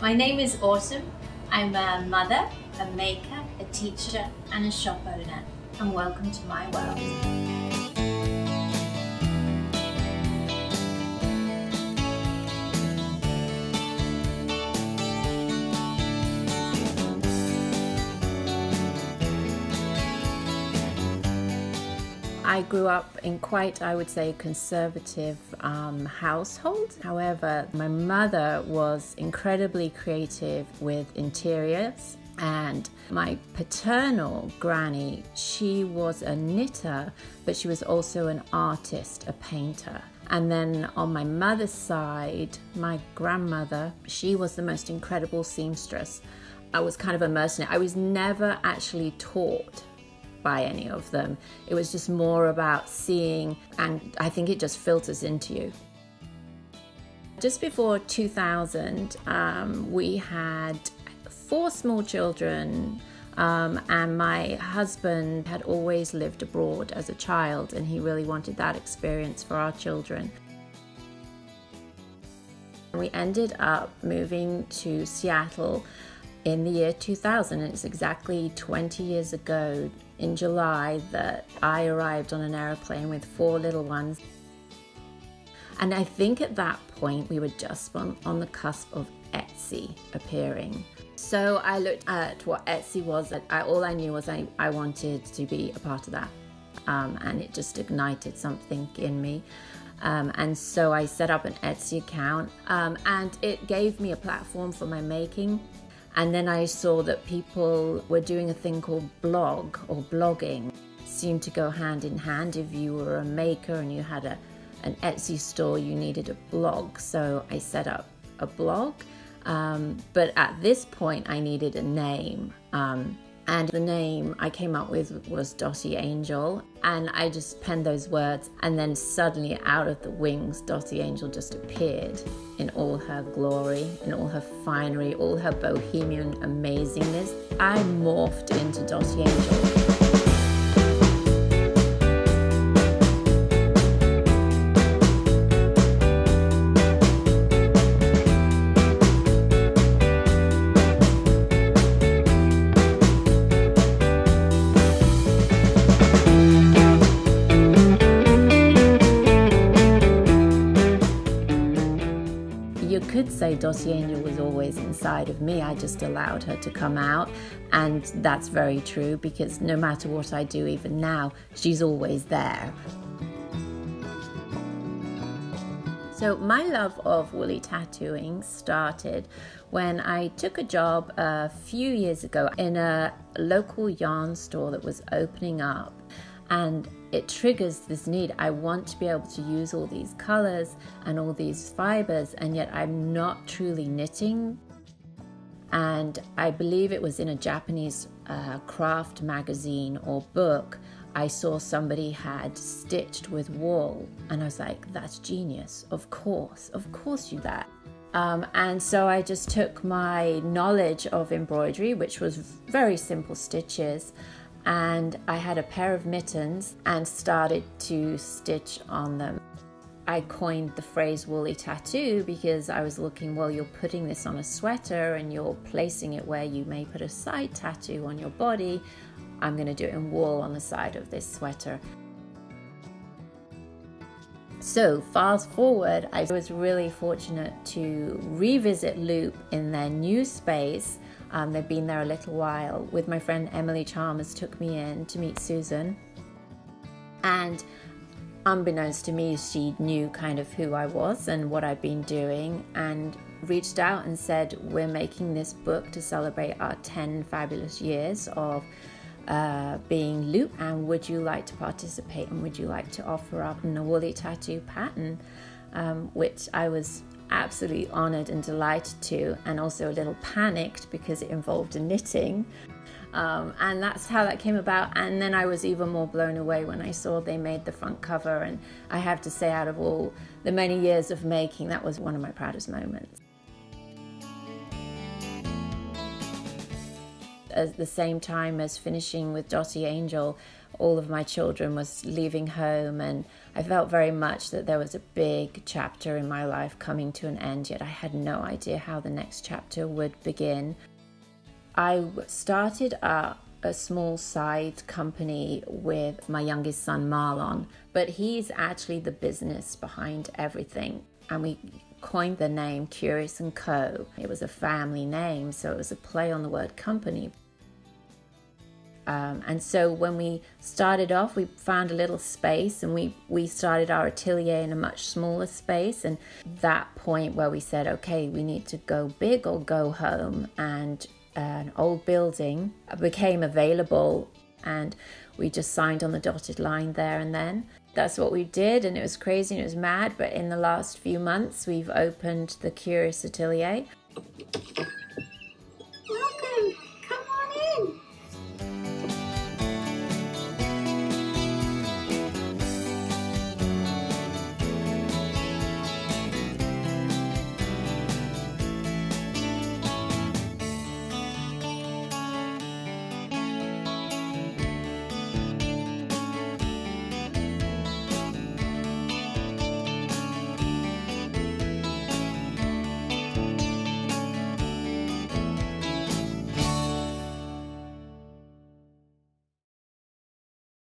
My name is Autumn. I'm a mother, a maker, a teacher, and a shop owner. And welcome to my world. I grew up in quite, I would say, conservative um, household. However, my mother was incredibly creative with interiors. And my paternal granny, she was a knitter, but she was also an artist, a painter. And then on my mother's side, my grandmother, she was the most incredible seamstress. I was kind of a mercenary. I was never actually taught by any of them. It was just more about seeing, and I think it just filters into you. Just before 2000, um, we had four small children, um, and my husband had always lived abroad as a child, and he really wanted that experience for our children. We ended up moving to Seattle in the year 2000. It's exactly 20 years ago in July that I arrived on an aeroplane with four little ones. And I think at that point we were just on, on the cusp of Etsy appearing. So I looked at what Etsy was. I, all I knew was I, I wanted to be a part of that. Um, and it just ignited something in me. Um, and so I set up an Etsy account um, and it gave me a platform for my making. And then I saw that people were doing a thing called blog or blogging. seemed to go hand in hand. If you were a maker and you had a, an Etsy store, you needed a blog. So I set up a blog. Um, but at this point, I needed a name. Um, and the name I came up with was Dottie Angel. And I just penned those words. And then suddenly, out of the wings, Dottie Angel just appeared in all her glory, in all her finery, all her bohemian amazingness. I morphed into Dottie Angel. You could say Angel was always inside of me. I just allowed her to come out. And that's very true because no matter what I do, even now, she's always there. So, my love of woolly tattooing started when I took a job a few years ago in a local yarn store that was opening up. And it triggers this need. I want to be able to use all these colors and all these fibers, and yet I'm not truly knitting. And I believe it was in a Japanese uh, craft magazine or book. I saw somebody had stitched with wool, and I was like, that's genius. Of course, of course, you that. Um, and so I just took my knowledge of embroidery, which was very simple stitches, and I had a pair of mittens and started to stitch on them. I coined the phrase woolly tattoo because I was looking, well, you're putting this on a sweater and you're placing it where you may put a side tattoo on your body. I'm going to do it in wool on the side of this sweater. So, fast forward, I was really fortunate to revisit Loop in their new space um, they've been there a little while. With my friend Emily Chalmers, took me in to meet Susan, and unbeknownst to me, she knew kind of who I was and what I'd been doing, and reached out and said, "We're making this book to celebrate our 10 fabulous years of." Uh, being loop and would you like to participate and would you like to offer up a woolly tattoo pattern um, which I was absolutely honored and delighted to, and also a little panicked because it involved a knitting. Um, and that's how that came about. And then I was even more blown away when I saw they made the front cover. And I have to say, out of all the many years of making, that was one of my proudest moments. At the same time as finishing with Dottie Angel, all of my children was leaving home and I felt very much that there was a big chapter in my life coming to an end, yet I had no idea how the next chapter would begin. I started a, a small side company with my youngest son, Marlon, but he's actually the business behind everything. And we coined the name Curious and Coe. It was a family name, so it was a play on the word company. Um, and so when we started off, we found a little space and we, we started our atelier in a much smaller space. And that point where we said, okay, we need to go big or go home. And an old building became available and we just signed on the dotted line there and then. That's what we did, and it was crazy and it was mad. But in the last few months, we've opened the Curious Atelier